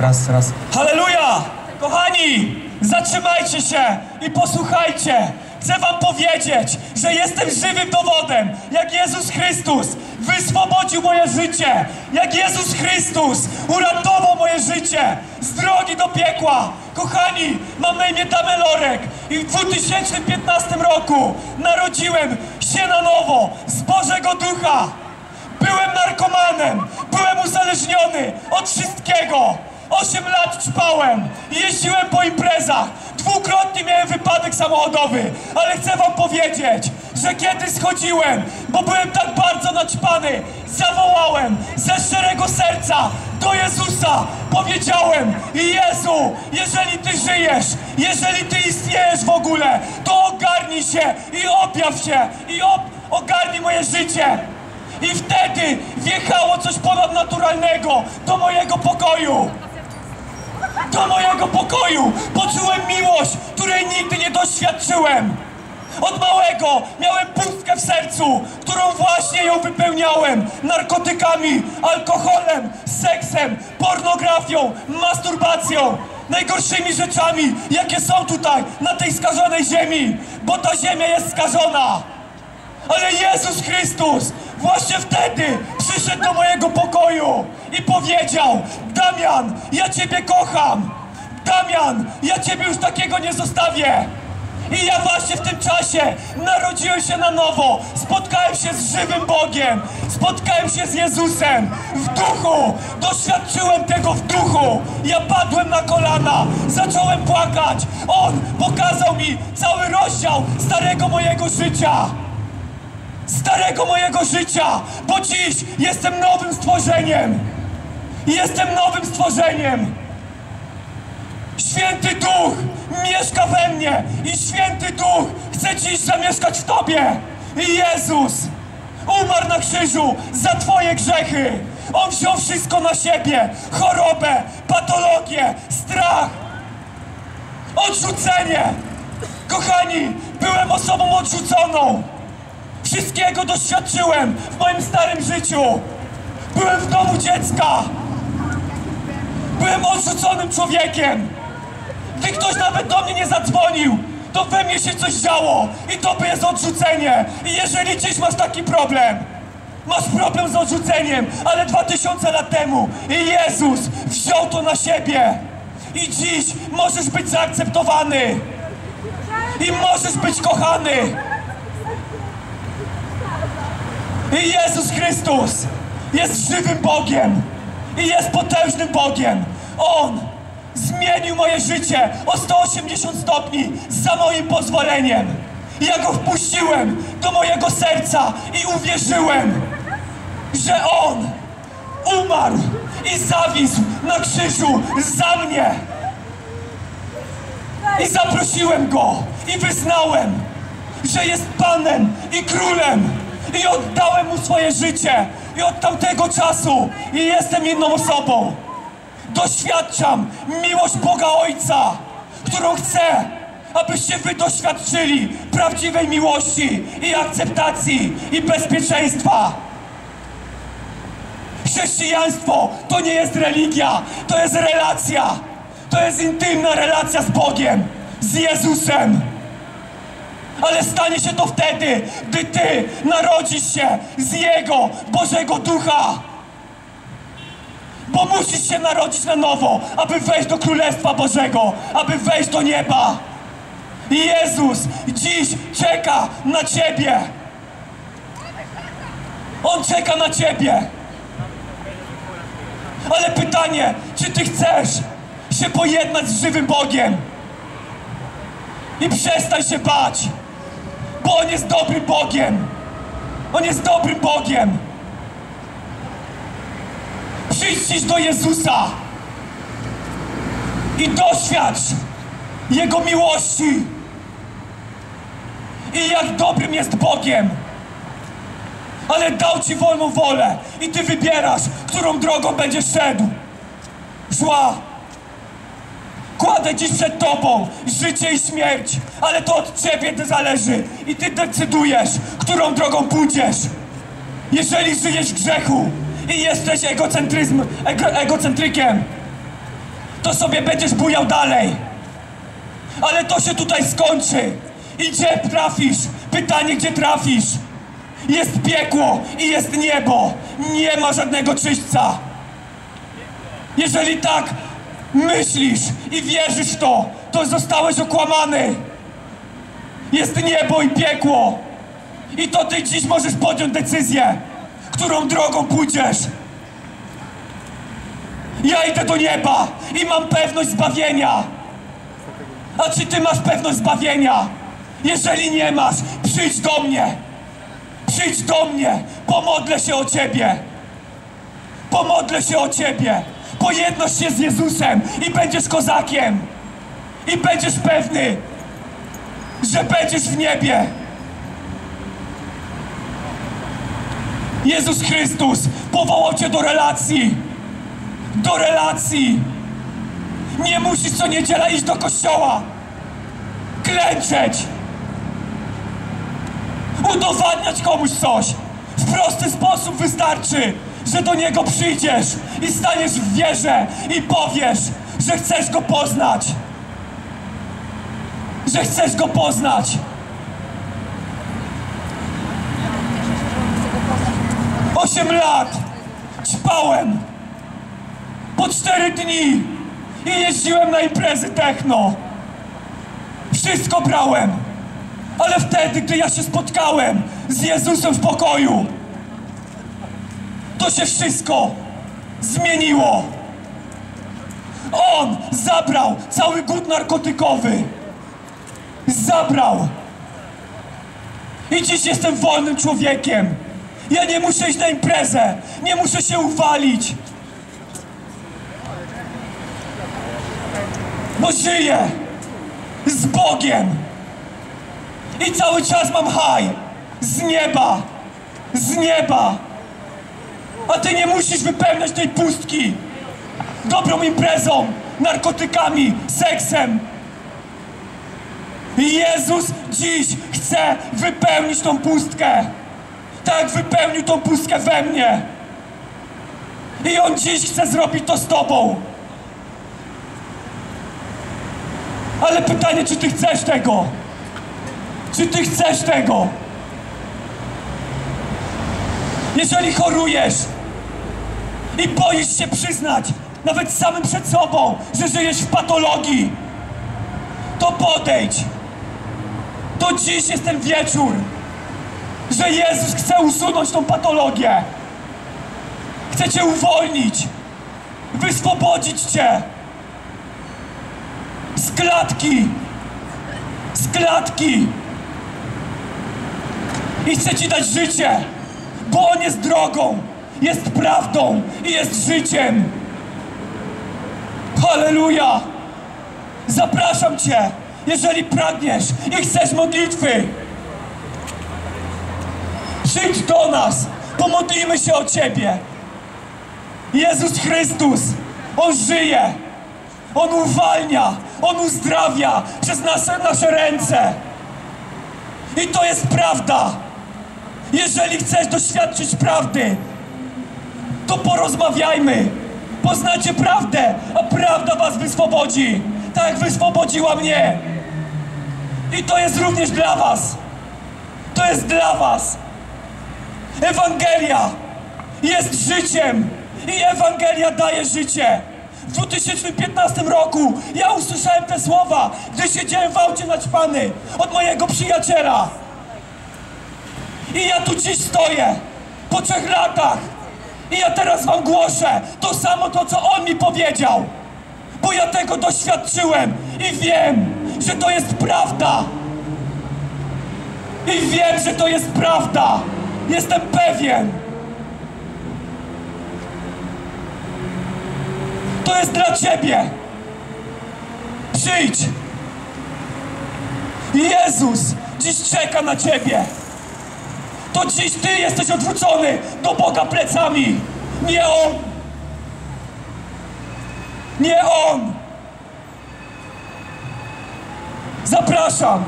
Raz, raz. Halleluja! Kochani, zatrzymajcie się i posłuchajcie. Chcę wam powiedzieć, że jestem żywym dowodem, jak Jezus Chrystus wyswobodził moje życie, jak Jezus Chrystus uratował moje życie z drogi do piekła. Kochani, mam na imię Damelorek i w 2015 roku narodziłem się na nowo z Bożego Ducha. Byłem narkomanem, byłem uzależniony od wszystkiego. Osiem lat ćpałem i jeździłem po imprezach. Dwukrotnie miałem wypadek samochodowy, ale chcę wam powiedzieć, że kiedy schodziłem, bo byłem tak bardzo naćpany, zawołałem ze szczerego serca do Jezusa. Powiedziałem, Jezu, jeżeli Ty żyjesz, jeżeli Ty istniejesz w ogóle, to ogarnij się i objaw się i ob ogarnij moje życie. I wtedy wjechało coś ponadnaturalnego do mojego pokoju. Do mojego pokoju poczułem miłość, której nigdy nie doświadczyłem. Od małego miałem pustkę w sercu, którą właśnie ją wypełniałem narkotykami, alkoholem, seksem, pornografią, masturbacją, najgorszymi rzeczami, jakie są tutaj, na tej skażonej ziemi, bo ta ziemia jest skażona. Ale Jezus Chrystus właśnie wtedy przyszedł do mojego pokoju i powiedział: Damian, ja Ciebie kocham! Damian, ja Ciebie już takiego nie zostawię! I ja właśnie w tym czasie narodziłem się na nowo, spotkałem się z żywym Bogiem, spotkałem się z Jezusem w duchu, doświadczyłem tego w duchu. Ja padłem na kolana, zacząłem płakać. On pokazał mi cały rozdział starego mojego życia starego mojego życia, bo dziś jestem nowym stworzeniem. Jestem nowym stworzeniem. Święty Duch mieszka we mnie i Święty Duch chce dziś zamieszkać w Tobie. Jezus umarł na krzyżu za Twoje grzechy. On wziął wszystko na siebie. Chorobę, patologię, strach, odrzucenie. Kochani, byłem osobą odrzuconą. Wszystkiego doświadczyłem w moim starym życiu. Byłem w domu dziecka. Byłem odrzuconym człowiekiem. Gdy ktoś nawet do mnie nie zadzwonił, to we mnie się coś działo. I to jest odrzucenie. I jeżeli dziś masz taki problem, masz problem z odrzuceniem, ale dwa tysiące lat temu Jezus wziął to na siebie. I dziś możesz być zaakceptowany. I możesz być kochany. I Jezus Chrystus jest żywym Bogiem i jest potężnym Bogiem. On zmienił moje życie o 180 stopni za moim pozwoleniem. Ja go wpuściłem do mojego serca i uwierzyłem, że On umarł i zawisł na krzyżu za mnie. I zaprosiłem Go i wyznałem, że jest Panem i Królem i oddałem Mu swoje życie i od tamtego czasu i jestem inną osobą. Doświadczam miłość Boga Ojca, którą chcę, abyście wy doświadczyli prawdziwej miłości i akceptacji i bezpieczeństwa. Chrześcijaństwo to nie jest religia, to jest relacja. To jest intymna relacja z Bogiem, z Jezusem. Ale stanie się to wtedy, gdy Ty narodzisz się z Jego Bożego Ducha. Bo musisz się narodzić na nowo, aby wejść do Królestwa Bożego, aby wejść do nieba. Jezus dziś czeka na Ciebie. On czeka na Ciebie. Ale pytanie, czy Ty chcesz się pojednać z żywym Bogiem? I przestań się bać, bo On jest dobrym Bogiem. On jest dobrym Bogiem. Przyjdź do Jezusa i doświadcz Jego miłości i jak dobrym jest Bogiem. Ale dał Ci wolną wolę i Ty wybierasz, którą drogą będziesz szedł. Zła. Kładę dziś przed Tobą życie i śmierć, ale to od Ciebie zależy i Ty decydujesz, którą drogą pójdziesz. Jeżeli żyjesz w grzechu i jesteś egocentryzm, ego, egocentrykiem, to sobie będziesz bujał dalej. Ale to się tutaj skończy. I gdzie trafisz? Pytanie, gdzie trafisz? Jest piekło i jest niebo. Nie ma żadnego czyśćca. Jeżeli tak myślisz i wierzysz to, to zostałeś okłamany. Jest niebo i piekło. I to ty dziś możesz podjąć decyzję, którą drogą pójdziesz. Ja idę do nieba i mam pewność zbawienia. A czy ty masz pewność zbawienia? Jeżeli nie masz, przyjdź do mnie. Przyjdź do mnie. Pomodlę się o ciebie. Pomodlę się o ciebie. Pojednoś się z Jezusem i będziesz kozakiem. I będziesz pewny, że będziesz w niebie. Jezus Chrystus powołał cię do relacji. Do relacji. Nie musisz co niedziela iść do kościoła. Klęczeć. Udowadniać komuś coś. W prosty sposób wystarczy, że do Niego przyjdziesz i staniesz w wierze i powiesz, że chcesz Go poznać. Że chcesz Go poznać. Osiem lat ćpałem po cztery dni i jeździłem na imprezy techno. Wszystko brałem. Ale wtedy, gdy ja się spotkałem z Jezusem w pokoju, to się wszystko zmieniło. On zabrał cały głód narkotykowy. Zabrał. I dziś jestem wolnym człowiekiem. Ja nie muszę iść na imprezę. Nie muszę się uwalić. Bo żyję z Bogiem. I cały czas mam haj z nieba. Z nieba. A ty nie musisz wypełniać tej pustki dobrą imprezą, narkotykami, seksem. Jezus dziś chce wypełnić tą pustkę. Tak wypełnił tą pustkę we mnie. I On dziś chce zrobić to z tobą. Ale pytanie, czy ty chcesz tego? Czy ty chcesz tego? Jeżeli chorujesz i boisz się przyznać, nawet samym przed sobą, że żyjesz w patologii, to podejdź. To dziś jest ten wieczór, że Jezus chce usunąć tą patologię. Chce cię uwolnić, wyswobodzić cię z klatki, z klatki. I chce ci dać życie, bo On jest drogą, jest prawdą i jest życiem. Halleluja! Zapraszam Cię, jeżeli pragniesz i chcesz modlitwy. Przyjdź do nas, pomodlimy się o Ciebie. Jezus Chrystus, On żyje, On uwalnia, On uzdrawia przez nasze, nasze ręce. I to jest prawda. Jeżeli chcesz doświadczyć prawdy, to porozmawiajmy. Poznacie prawdę, a prawda was wyswobodzi. Tak jak wyswobodziła mnie. I to jest również dla was. To jest dla was. Ewangelia jest życiem i Ewangelia daje życie. W 2015 roku ja usłyszałem te słowa, gdy siedziałem w aucie naćpany od mojego przyjaciela. I ja tu dziś stoję, po trzech latach. I ja teraz wam głoszę to samo to, co on mi powiedział. Bo ja tego doświadczyłem i wiem, że to jest prawda. I wiem, że to jest prawda. Jestem pewien. To jest dla ciebie. Przyjdź. Jezus dziś czeka na ciebie. To dziś ty jesteś odwrócony do Boga plecami. Nie On. Nie On. Zapraszam.